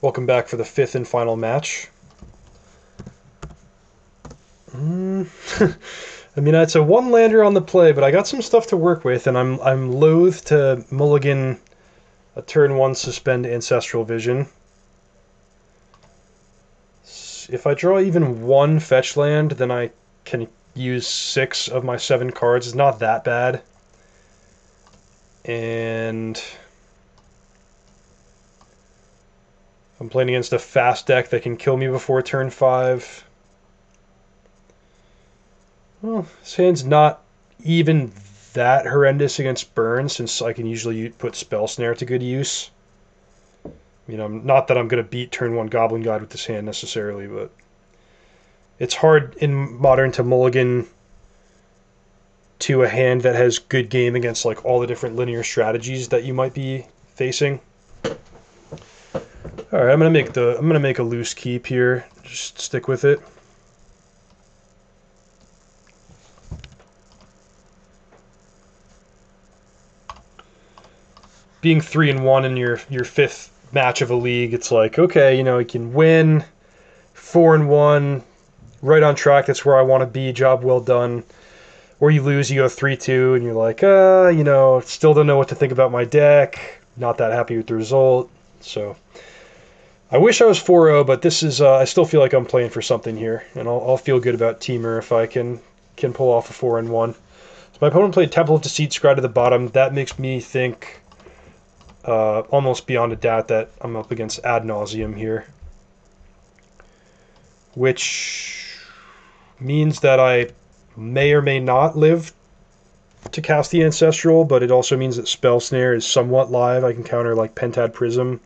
Welcome back for the fifth and final match. Mm. I mean, it's a one lander on the play, but I got some stuff to work with, and I'm I'm loath to mulligan a turn one suspend ancestral vision. If I draw even one fetch land, then I can use six of my seven cards. It's not that bad. And I'm playing against a fast deck that can kill me before turn five. Well, this hand's not even that horrendous against burn since I can usually put Spell Snare to good use. You know, I'm not that I'm going to beat turn one Goblin Guide with this hand necessarily, but it's hard in Modern to mulligan to a hand that has good game against like all the different linear strategies that you might be facing. All right, I'm gonna make the I'm gonna make a loose keep here. Just stick with it. Being three and one in your your fifth match of a league, it's like okay, you know, you can win four and one, right on track. That's where I want to be. Job well done. Or you lose, you go three two, and you're like, uh, you know, still don't know what to think about my deck. Not that happy with the result. So I wish I was 4-0, but this is uh, I still feel like I'm playing for something here, and I'll, I'll feel good about Temur if I can can pull off a 4 and 1. So my opponent played Temple of Deceit, Scry to the bottom. That makes me think uh, almost beyond a doubt that I'm up against Ad Nauseam here, which means that I may or may not live to cast the Ancestral, but it also means that Spell Snare is somewhat live. I can counter like Pentad Prism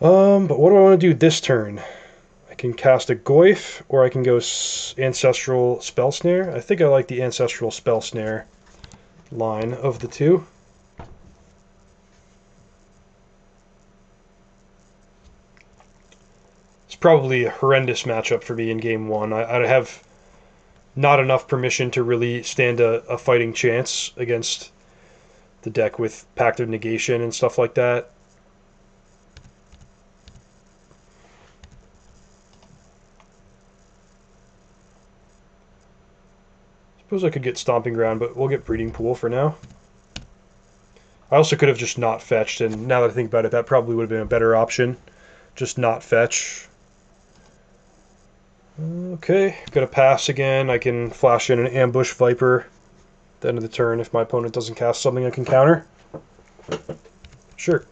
um, but what do I want to do this turn? I can cast a Goyf, or I can go Ancestral Spell Snare. I think I like the Ancestral Spell Snare line of the two. It's probably a horrendous matchup for me in game one. I, I have not enough permission to really stand a, a fighting chance against the deck with Pact of Negation and stuff like that. Suppose I could get Stomping Ground, but we'll get Breeding Pool for now. I also could have just not fetched, and now that I think about it, that probably would have been a better option. Just not fetch. Okay, gonna pass again. I can flash in an Ambush Viper at the end of the turn if my opponent doesn't cast something I can counter. Sure.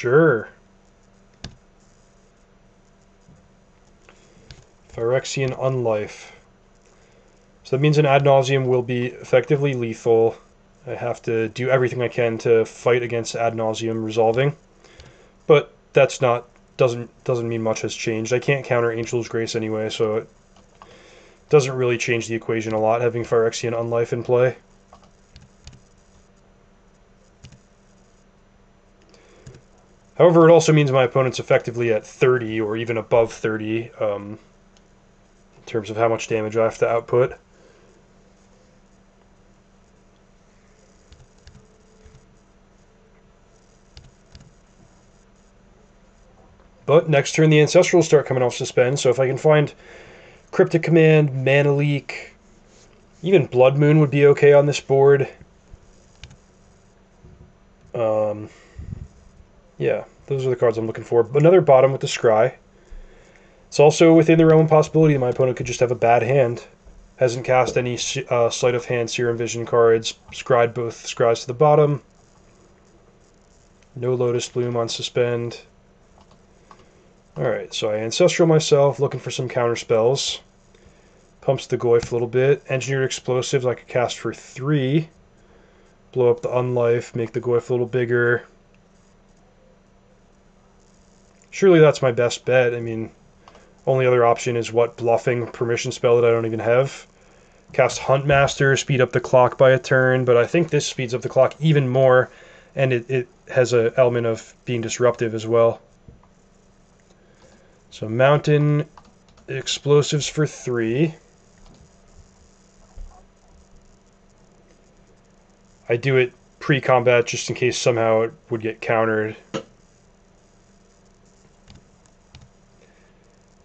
Sure. Phyrexian Unlife. So that means an ad nauseam will be effectively lethal. I have to do everything I can to fight against ad nauseam resolving. But that's not doesn't doesn't mean much has changed. I can't counter Angel's Grace anyway, so it doesn't really change the equation a lot having Phyrexian Unlife in play. However, it also means my opponent's effectively at 30 or even above 30 um, in terms of how much damage I have to output. But next turn, the Ancestrals start coming off suspend, so if I can find Cryptic Command, Mana Leak, even Blood Moon would be okay on this board. Um, yeah, those are the cards I'm looking for. Another bottom with the Scry. It's also within the realm of possibility that my opponent could just have a bad hand. Hasn't cast any uh, Sleight of Hand Serum Vision cards. Scryed both Scries to the bottom. No Lotus Bloom on Suspend. Alright, so I Ancestral myself, looking for some counter spells. Pumps the Goyf a little bit. Engineered explosives I could cast for three. Blow up the Unlife, make the Goyf a little bigger. Surely that's my best bet. I mean, only other option is what bluffing permission spell that I don't even have. Cast Huntmaster, speed up the clock by a turn, but I think this speeds up the clock even more, and it, it has an element of being disruptive as well. So Mountain explosives for three. I do it pre-combat just in case somehow it would get countered.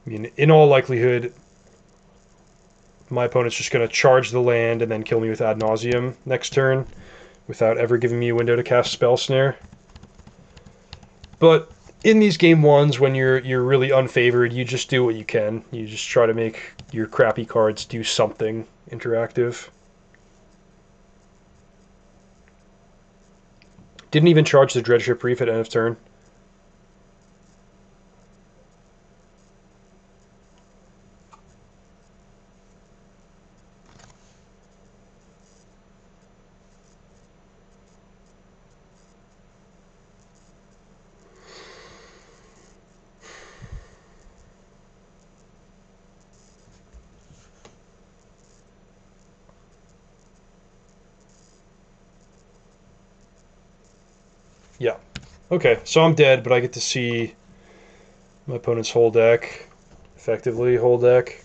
I mean, in all likelihood, my opponent's just going to charge the land and then kill me with Ad Nauseam next turn without ever giving me a window to cast Spell Snare. But in these game ones, when you're you're really unfavored, you just do what you can. You just try to make your crappy cards do something interactive. Didn't even charge the Dreadship Reef at end of turn. Yeah. Okay, so I'm dead, but I get to see my opponent's whole deck. Effectively, whole deck.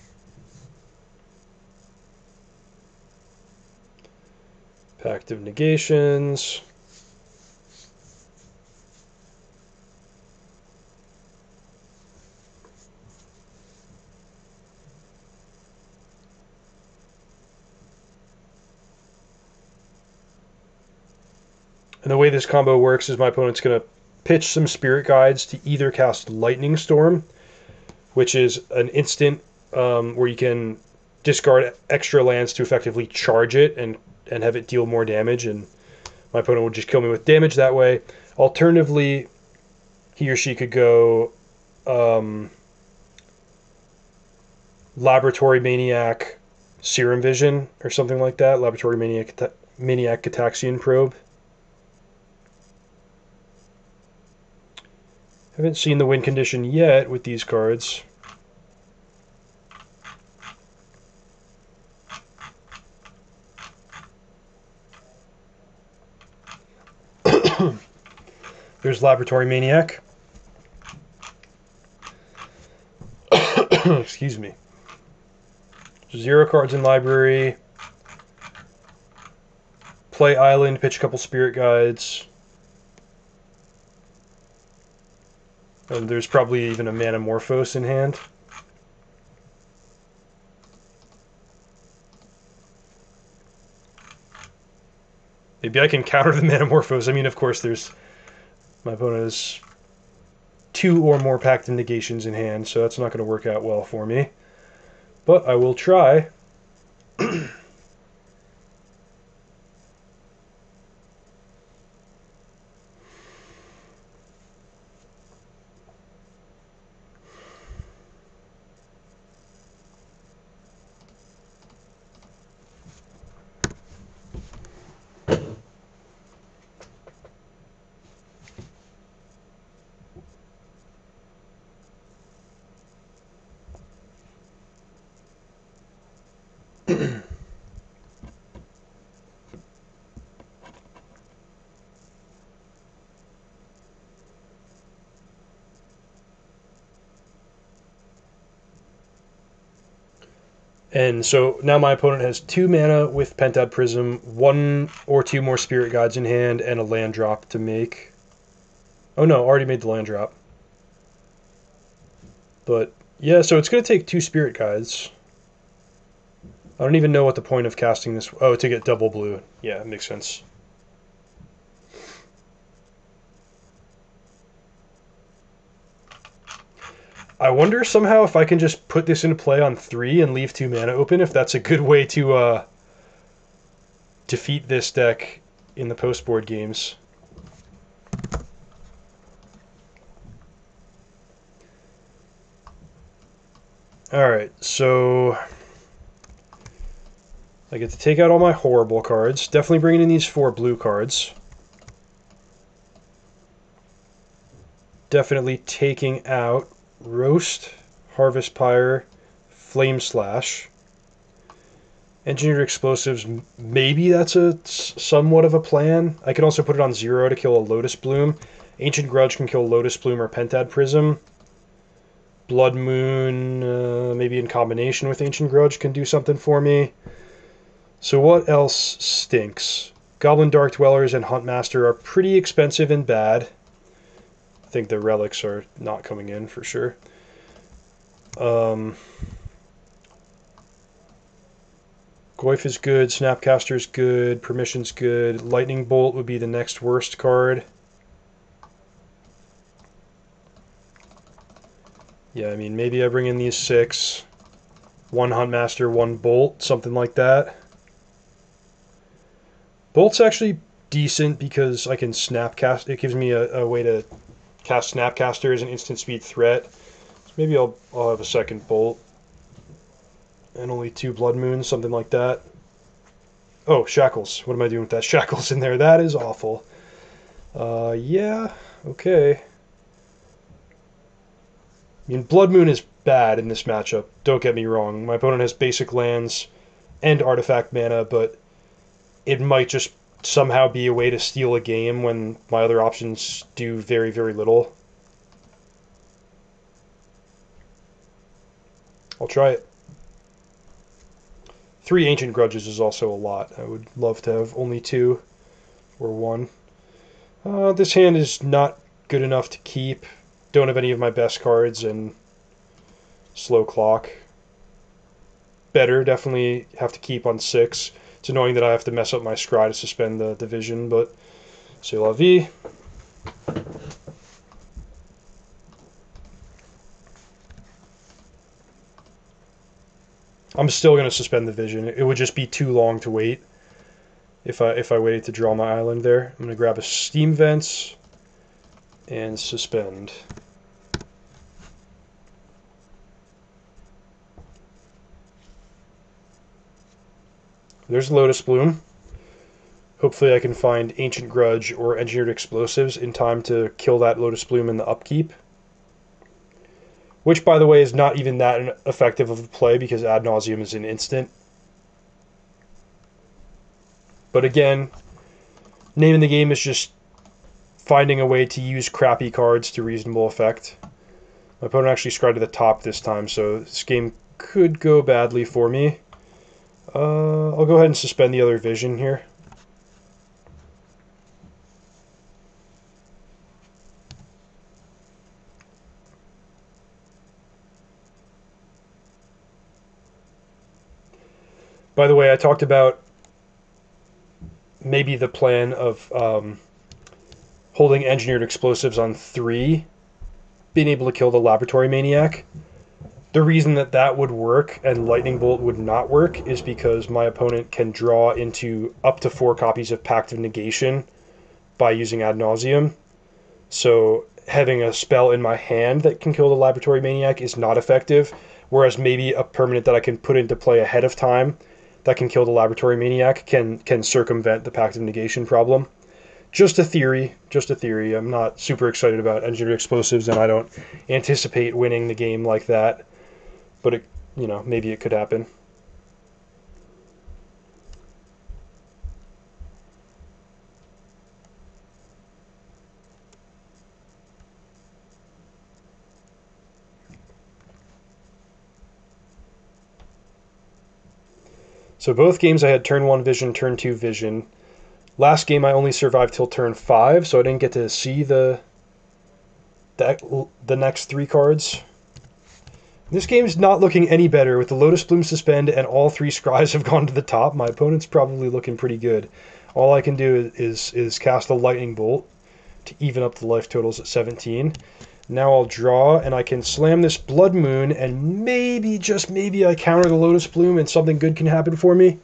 Pact of Negations. And the way this combo works is my opponent's going to pitch some Spirit Guides to either cast Lightning Storm, which is an instant um, where you can discard extra lands to effectively charge it and, and have it deal more damage, and my opponent would just kill me with damage that way. Alternatively, he or she could go um, Laboratory Maniac Serum Vision or something like that. Laboratory Maniac, Maniac Gitaxian Probe. Haven't seen the win condition yet with these cards. There's Laboratory Maniac. Excuse me. Zero cards in library. Play island, pitch a couple spirit guides. And there's probably even a Manamorphose in hand. Maybe I can counter the Manamorphose. I mean, of course, there's... My opponent has two or more Pact of Negations in hand, so that's not going to work out well for me. But I will try. And so now my opponent has two mana with Pentad Prism, one or two more Spirit Guides in hand, and a land drop to make. Oh no, already made the land drop. But yeah, so it's going to take two Spirit Guides. I don't even know what the point of casting this... Oh, to get double blue. Yeah, makes sense. I wonder somehow if I can just put this into play on three and leave two mana open, if that's a good way to uh, defeat this deck in the post board games. Alright, so I get to take out all my horrible cards. Definitely bringing in these four blue cards. Definitely taking out Roast, Harvest Pyre, Flame Slash. Engineered explosives, maybe that's a somewhat of a plan. I can also put it on zero to kill a Lotus Bloom. Ancient Grudge can kill Lotus Bloom or Pentad Prism. Blood Moon, uh, maybe in combination with Ancient Grudge, can do something for me. So what else stinks? Goblin Dark Dwellers and Huntmaster are pretty expensive and bad. I think the relics are not coming in for sure. Um, Goyf is good, Snapcaster is good, Permission's good, Lightning Bolt would be the next worst card. Yeah, I mean, maybe I bring in these six. One Huntmaster, one Bolt, something like that. Bolt's actually decent because I can Snapcast. It gives me a, a way to cast Snapcaster as an instant speed threat. So maybe I'll, I'll have a second Bolt and only two blood moons, something like that. Oh, shackles. What am I doing with that shackles in there? That is awful. Uh, yeah, okay. I mean, Blood Moon is bad in this matchup. Don't get me wrong. My opponent has basic lands and artifact mana, but it might just somehow be a way to steal a game when my other options do very, very little. I'll try it. Three Ancient Grudges is also a lot. I would love to have only two or one. Uh, this hand is not good enough to keep. Don't have any of my best cards and slow clock. Better, definitely have to keep on six. It's annoying that I have to mess up my scry to suspend the division, but c'est la vie. I'm still going to suspend the vision. It would just be too long to wait if I if I waited to draw my island there. I'm going to grab a steam vents and suspend. There's Lotus Bloom. Hopefully I can find Ancient Grudge or Engineered Explosives in time to kill that Lotus Bloom in the upkeep which by the way is not even that effective of a play because ad nauseam is an instant. But again, name in the game is just finding a way to use crappy cards to reasonable effect. My opponent actually scryed to the top this time, so this game could go badly for me. Uh, I'll go ahead and suspend the other vision here. By the way, I talked about maybe the plan of um, holding engineered explosives on three, being able to kill the laboratory maniac. The reason that that would work and lightning bolt would not work is because my opponent can draw into up to four copies of Pact of Negation by using ad nauseam. So having a spell in my hand that can kill the laboratory maniac is not effective. Whereas maybe a permanent that I can put into play ahead of time that can kill the laboratory maniac can can circumvent the pact of negation problem. Just a theory, just a theory. I'm not super excited about engineered explosives, and I don't anticipate winning the game like that. But it, you know, maybe it could happen. So both games I had turn one vision, turn two vision. Last game I only survived till turn five, so I didn't get to see the the, the next three cards. This game is not looking any better with the Lotus Bloom suspend and all three scries have gone to the top. My opponent's probably looking pretty good. All I can do is is cast a lightning bolt to even up the life totals at 17. Now I'll draw, and I can slam this Blood Moon, and maybe, just maybe, I counter the Lotus Bloom and something good can happen for me.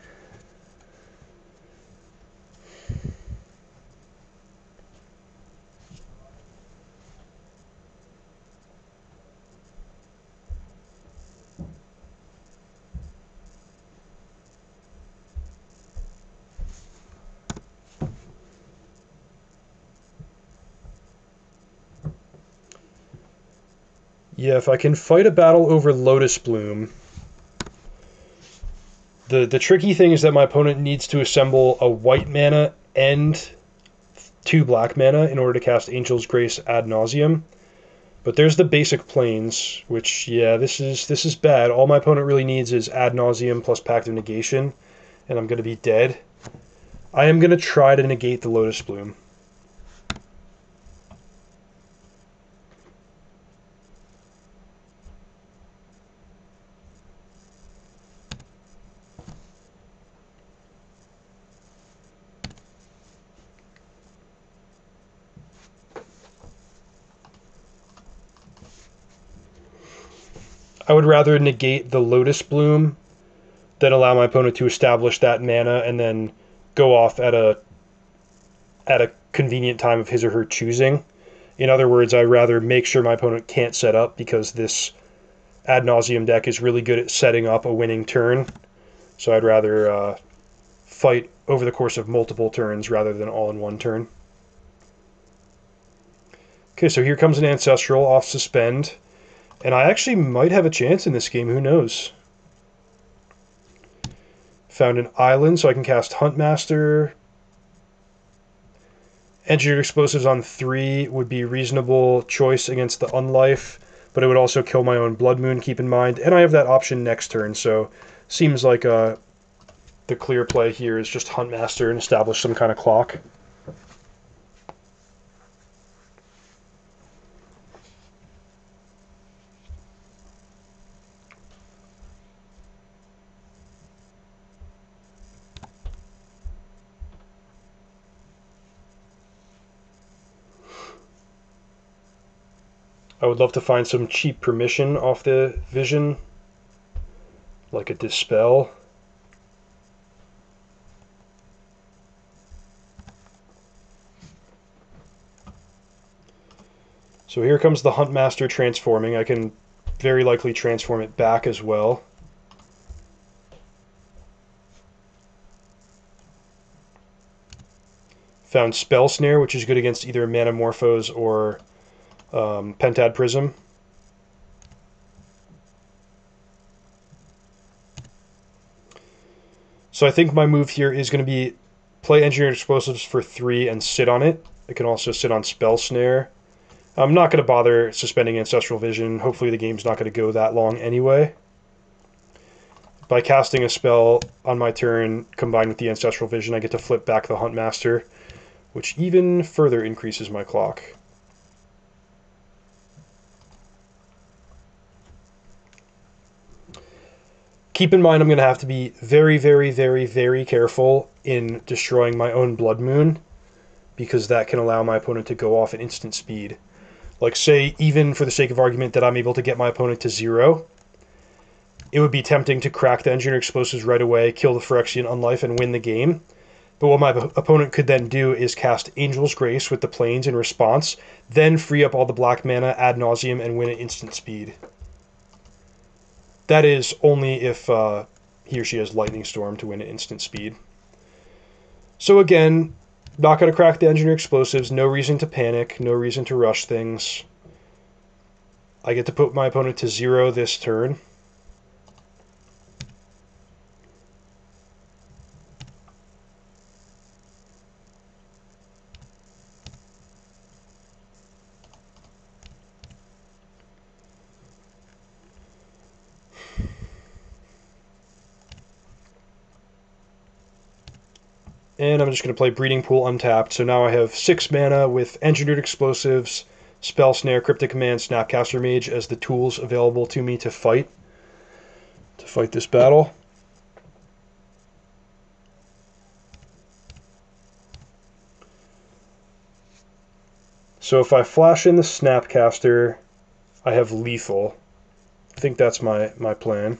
Yeah, if I can fight a battle over Lotus Bloom. The the tricky thing is that my opponent needs to assemble a white mana and two black mana in order to cast Angel's Grace ad nauseam. But there's the basic Plains, which yeah, this is this is bad. All my opponent really needs is ad nauseam plus Pact of Negation, and I'm gonna be dead. I am gonna try to negate the Lotus Bloom. I would rather negate the Lotus Bloom than allow my opponent to establish that mana and then go off at a at a convenient time of his or her choosing. In other words, I rather make sure my opponent can't set up because this ad nauseam deck is really good at setting up a winning turn. So I'd rather uh, fight over the course of multiple turns rather than all in one turn. Okay, so here comes an Ancestral off Suspend. And I actually might have a chance in this game, who knows? Found an island, so I can cast Huntmaster. Engineered explosives on three would be reasonable choice against the Unlife, but it would also kill my own Blood Moon, keep in mind. And I have that option next turn, so seems like uh, the clear play here is just Huntmaster and establish some kind of clock. I would love to find some cheap permission off the vision, like a dispel. So here comes the Huntmaster transforming. I can very likely transform it back as well. Found Spell Snare, which is good against either Manamorphose or um, Pentad Prism. So I think my move here is going to be play Engineered Explosives for three and sit on it. It can also sit on Spell Snare. I'm not going to bother suspending Ancestral Vision. Hopefully the game's not going to go that long anyway. By casting a spell on my turn combined with the Ancestral Vision, I get to flip back the Huntmaster, which even further increases my clock. Keep in mind I'm going to have to be very, very, very, very careful in destroying my own Blood Moon because that can allow my opponent to go off at instant speed. Like, say, even for the sake of argument, that I'm able to get my opponent to zero, it would be tempting to crack the engineer explosives right away, kill the Phyrexian Unlife, and win the game. But what my opponent could then do is cast Angel's Grace with the Plains in response, then free up all the black mana ad nauseam and win at instant speed. That is only if uh, he or she has Lightning Storm to win at instant speed. So again, not going to crack the engineer explosives. No reason to panic. No reason to rush things. I get to put my opponent to zero this turn. And I'm just going to play Breeding Pool untapped. So now I have 6 mana with Engineered Explosives, Spell Snare, Cryptic Command, Snapcaster Mage as the tools available to me to fight. To fight this battle. So if I flash in the Snapcaster, I have Lethal. I think that's my, my plan.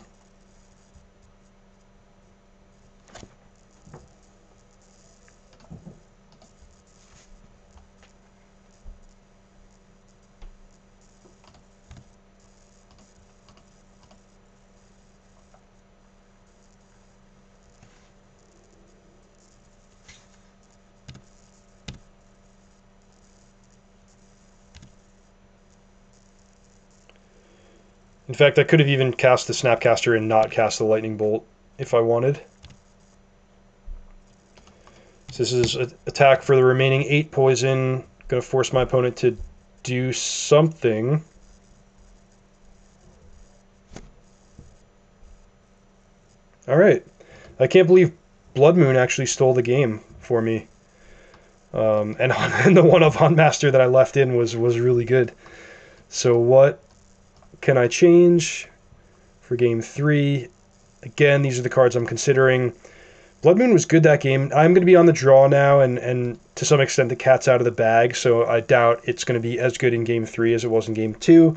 Fact, I could have even cast the Snapcaster and not cast the Lightning Bolt if I wanted. So this is an attack for the remaining 8 poison. Going to force my opponent to do something. Alright. I can't believe Blood Moon actually stole the game for me. Um, and, and the one of Hunt Master that I left in was, was really good. So what can I change for game three? Again, these are the cards I'm considering. Blood Moon was good that game. I'm going to be on the draw now, and, and to some extent, the cat's out of the bag, so I doubt it's going to be as good in game three as it was in game two.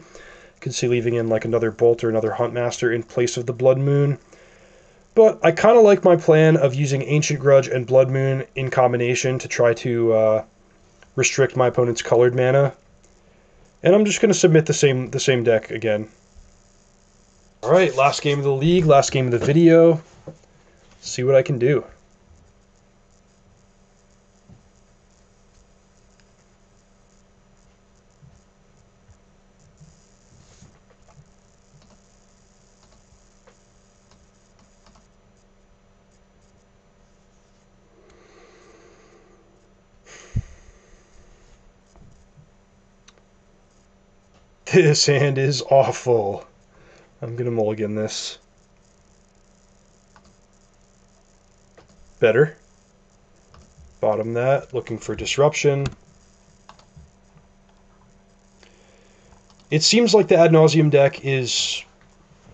I Could see leaving in like another Bolt or another Huntmaster in place of the Blood Moon. But I kind of like my plan of using Ancient Grudge and Blood Moon in combination to try to uh, restrict my opponent's colored mana. And I'm just going to submit the same the same deck again. All right, last game of the league, last game of the video. See what I can do. This hand is awful. I'm going to mulligan this. Better. Bottom that, looking for disruption. It seems like the Ad Nauseam deck is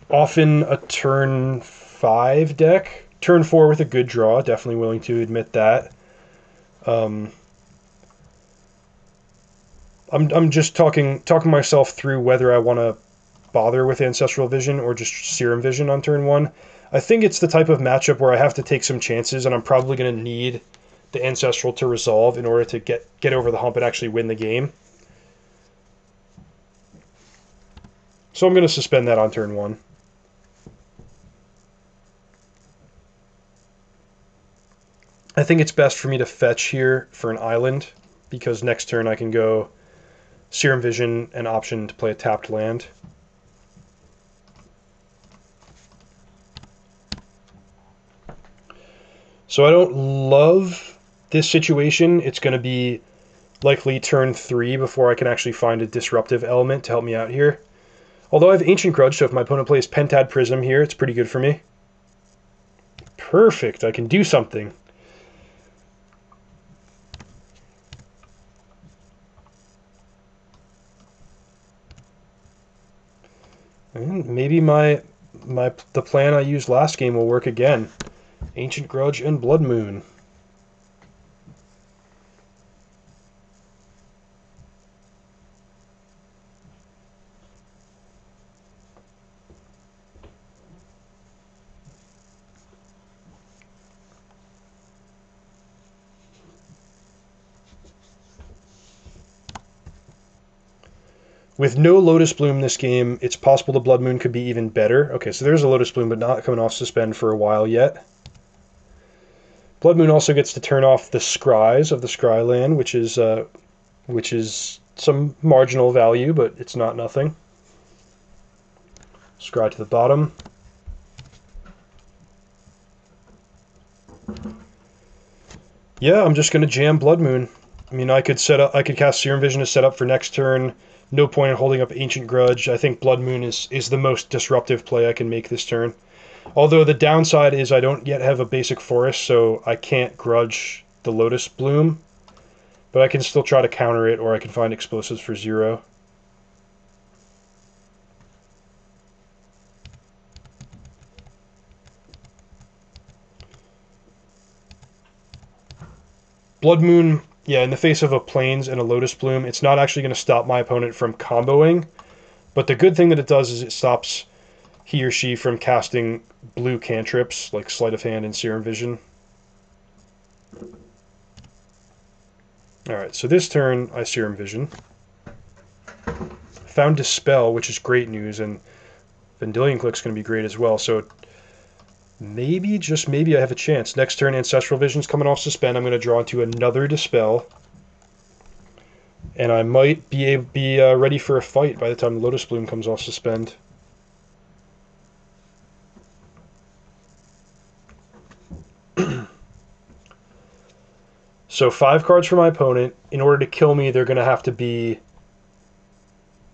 often a turn 5 deck. Turn 4 with a good draw, definitely willing to admit that. Um, I'm I'm just talking talking myself through whether I want to bother with Ancestral Vision or just Serum Vision on turn one. I think it's the type of matchup where I have to take some chances, and I'm probably going to need the Ancestral to resolve in order to get get over the hump and actually win the game. So I'm going to suspend that on turn one. I think it's best for me to fetch here for an island because next turn I can go Serum Vision an option to play a tapped land. So I don't love this situation. It's going to be likely turn three before I can actually find a disruptive element to help me out here. Although I have Ancient Grudge, so if my opponent plays Pentad Prism here, it's pretty good for me. Perfect, I can do something. And maybe my my the plan I used last game will work again. Ancient Grudge and Blood Moon. With no Lotus Bloom this game, it's possible the Blood Moon could be even better. Okay, so there's a Lotus Bloom, but not coming off suspend for a while yet. Blood Moon also gets to turn off the Scries of the Scry land, which is uh, which is some marginal value, but it's not nothing. Scry to the bottom. Yeah, I'm just gonna jam Blood Moon. I mean, I could set up, I could cast Serum Vision to set up for next turn no point in holding up Ancient Grudge. I think Blood Moon is, is the most disruptive play I can make this turn. Although the downside is I don't yet have a basic forest, so I can't grudge the Lotus Bloom. But I can still try to counter it, or I can find explosives for zero. Blood Moon yeah, in the face of a Plains and a Lotus Bloom, it's not actually going to stop my opponent from comboing. But the good thing that it does is it stops he or she from casting blue cantrips like Sleight of Hand and Serum Vision. Alright, so this turn I Serum Vision. Found Dispel, which is great news, and Vendilion Clique's going to be great as well. So Maybe, just maybe, I have a chance. Next turn, Ancestral Vision's coming off Suspend. I'm going to draw into another Dispel. And I might be, be uh, ready for a fight by the time Lotus Bloom comes off Suspend. So five cards for my opponent. In order to kill me, they're going to have to be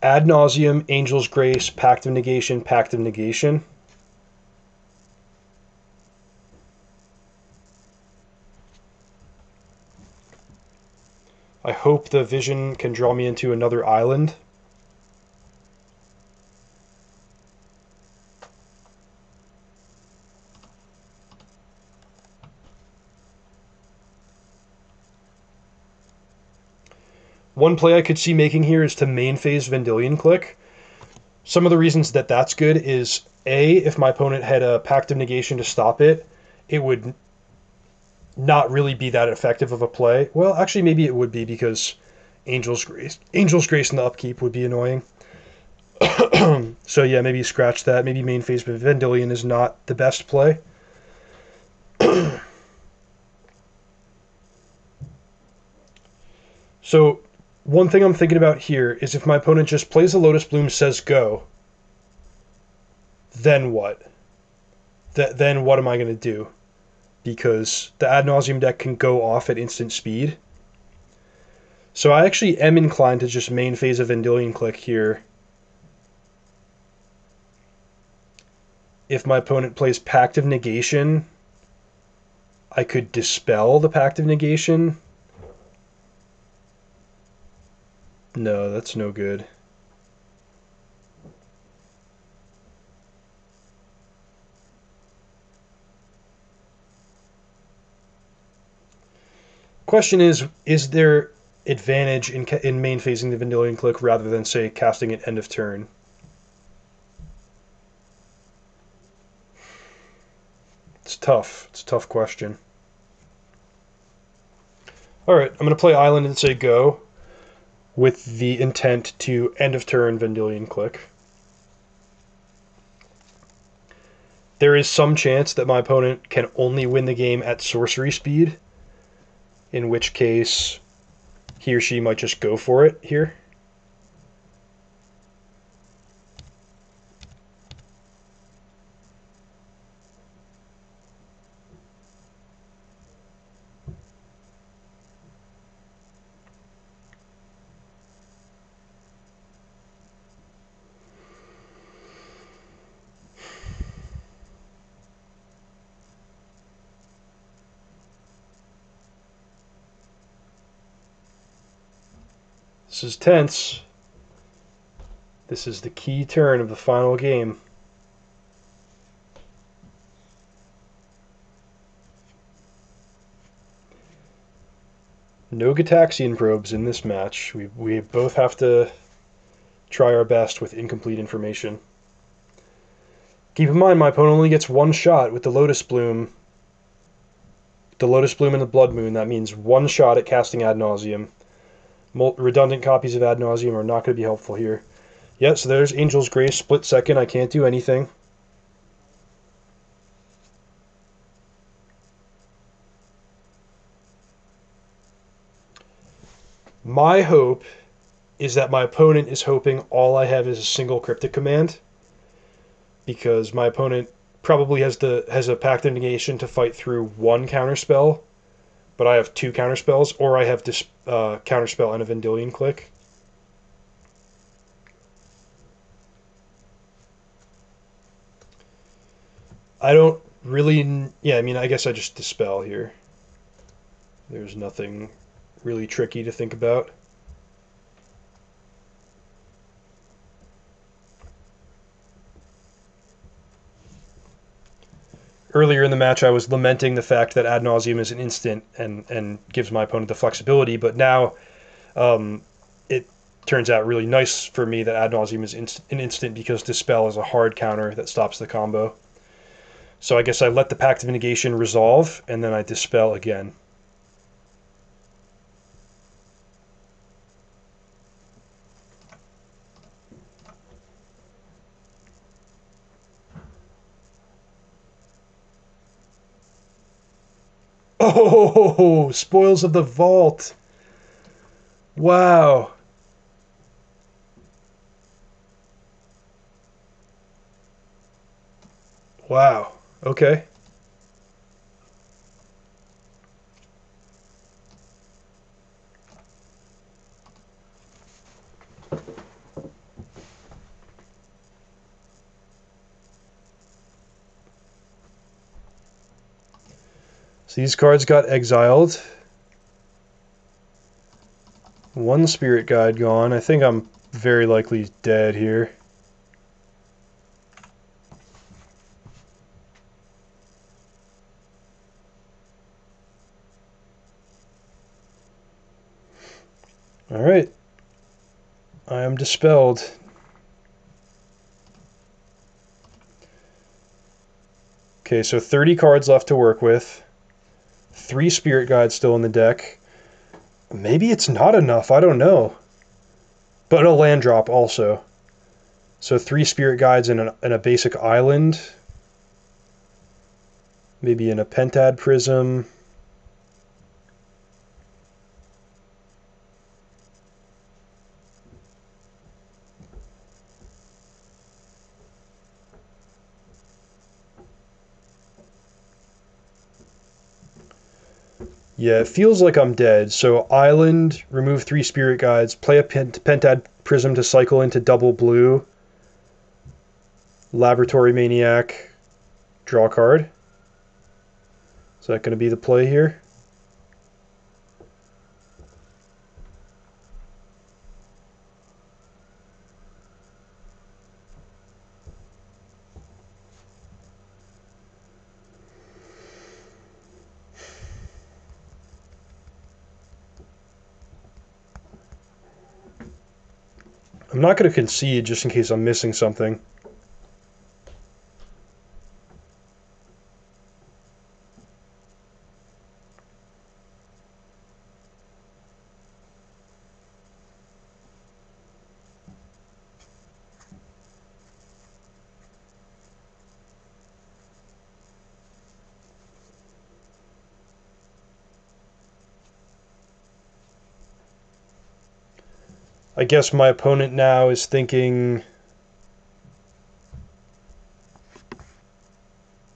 Ad Nauseam, Angel's Grace, Pact of Negation, Pact of Negation. I hope the vision can draw me into another island. One play I could see making here is to main phase Vendilion Clique. Some of the reasons that that's good is A, if my opponent had a Pact of Negation to stop it, it would not really be that effective of a play. Well, actually, maybe it would be because Angel's Grace, Angel's Grace in the upkeep would be annoying. so yeah, maybe scratch that. Maybe main phase Vendilion is not the best play. so one thing I'm thinking about here is if my opponent just plays a Lotus Bloom, says go, then what? Th- then what am I going to do? Because the Ad nauseam deck can go off at instant speed. So I actually am inclined to just main phase a Vendilion Clique here. If my opponent plays Pact of Negation, I could dispel the Pact of Negation No, that's no good. Question is, is there advantage in, in main phasing the Vendilion Clique rather than, say, casting it end of turn? It's tough. It's a tough question. Alright, I'm going to play Island and say go with the intent to end of turn Vendilion Clique. There is some chance that my opponent can only win the game at sorcery speed, in which case he or she might just go for it here. Tense. This is the key turn of the final game. No Gitaxian probes in this match. We, we both have to try our best with incomplete information. Keep in mind, my opponent only gets one shot with the Lotus Bloom. The Lotus Bloom and the Blood Moon. That means one shot at casting Ad Nauseam redundant copies of Ad Nauseam are not going to be helpful here. Yeah, so there's Angel's Grace, split second. I can't do anything. My hope is that my opponent is hoping all I have is a single cryptic command because my opponent probably has the has a pact of negation to fight through one counter spell but I have two counter spells, or I have this uh, counter spell and a Vendilion Clique. I don't really. Yeah, I mean, I guess I just dispel here. There's nothing really tricky to think about. Earlier in the match, I was lamenting the fact that ad nauseam is an instant and and gives my opponent the flexibility. But now, um, it turns out really nice for me that ad nauseam is inst- an instant because dispel is a hard counter that stops the combo. So I guess I let the pact of negation resolve, and then I dispel again. Oh, spoils of the vault. Wow. Wow. Okay. So these cards got exiled. One spirit guide gone. I think I'm very likely dead here. All right. I am dispelled. Okay, so 30 cards left to work with. Three Spirit Guides still in the deck. Maybe it's not enough. I don't know. But a land drop also. So three Spirit Guides and a, and a basic island. Maybe in a Pentad Prism. Yeah, it feels like I'm dead. So island, remove three spirit guides, play a pent- pentad prism to cycle into double blue. Laboratory maniac, draw card. Is that going to be the play here? I'm not going to concede just in case I'm missing something. Guess my opponent now is thinking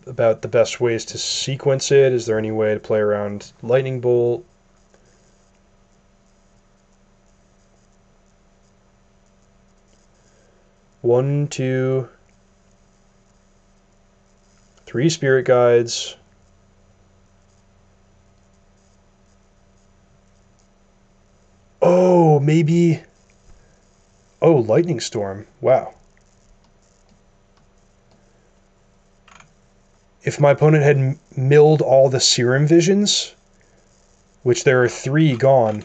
about the best ways to sequence it. Is there any way to play around Lightning Bolt? One, two, three spirit guides. Oh, maybe Oh, Lightning Storm. Wow. If my opponent had milled all the Serum Visions, which there are three gone,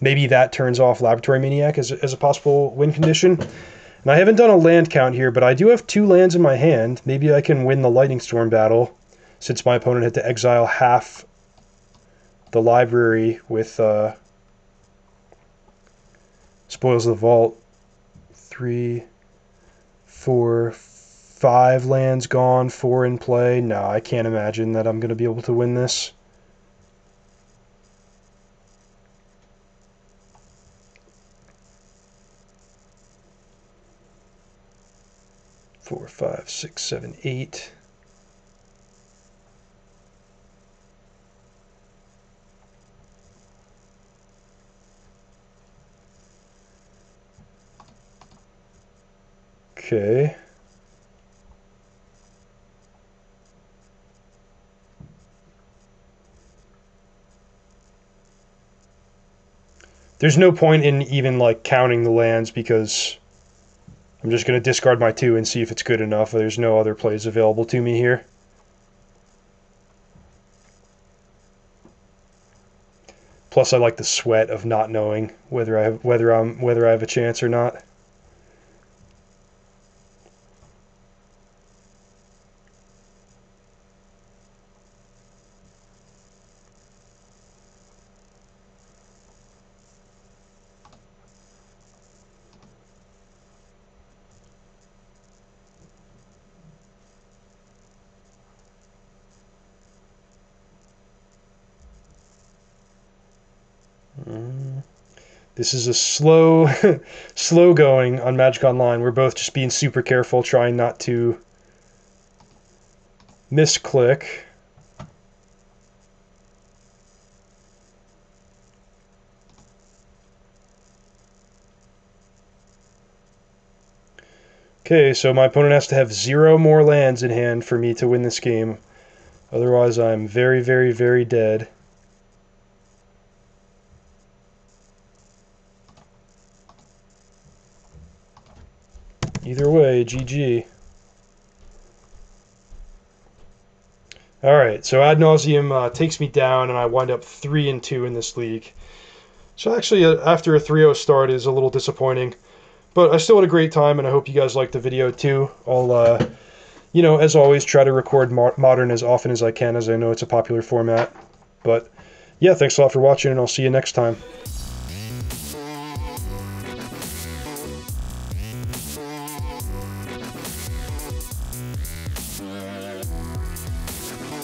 maybe that turns off Laboratory Maniac as, as a possible win condition. And I haven't done a land count here, but I do have two lands in my hand. Maybe I can win the Lightning Storm battle, since my opponent had to exile half the library with uh, Spoils of the Vault three, four, five lands gone, four in play. No, I can't imagine that I'm going to be able to win this. Four, five, six, seven, eight. Okay. There's no point in even like counting the lands because I'm just going to discard my two and see if it's good enough. There's no other plays available to me here. Plus, I like the sweat of not knowing whether I have, whether I'm whether I have a chance or not. This is a slow, slow going on Magic Online. We're both just being super careful, trying not to misclick. Okay, so my opponent has to have zero more lands in hand for me to win this game. Otherwise, I'm very, very, very dead. Either way, GG. All right, so ad nauseam uh, takes me down, and I wind up three and two in this league. So actually, uh, after a 3-0 start is a little disappointing, but I still had a great time, and I hope you guys liked the video too. I'll, uh, you know, as always, try to record mo modern as often as I can, as I know it's a popular format. But yeah, thanks a lot for watching, and I'll see you next time.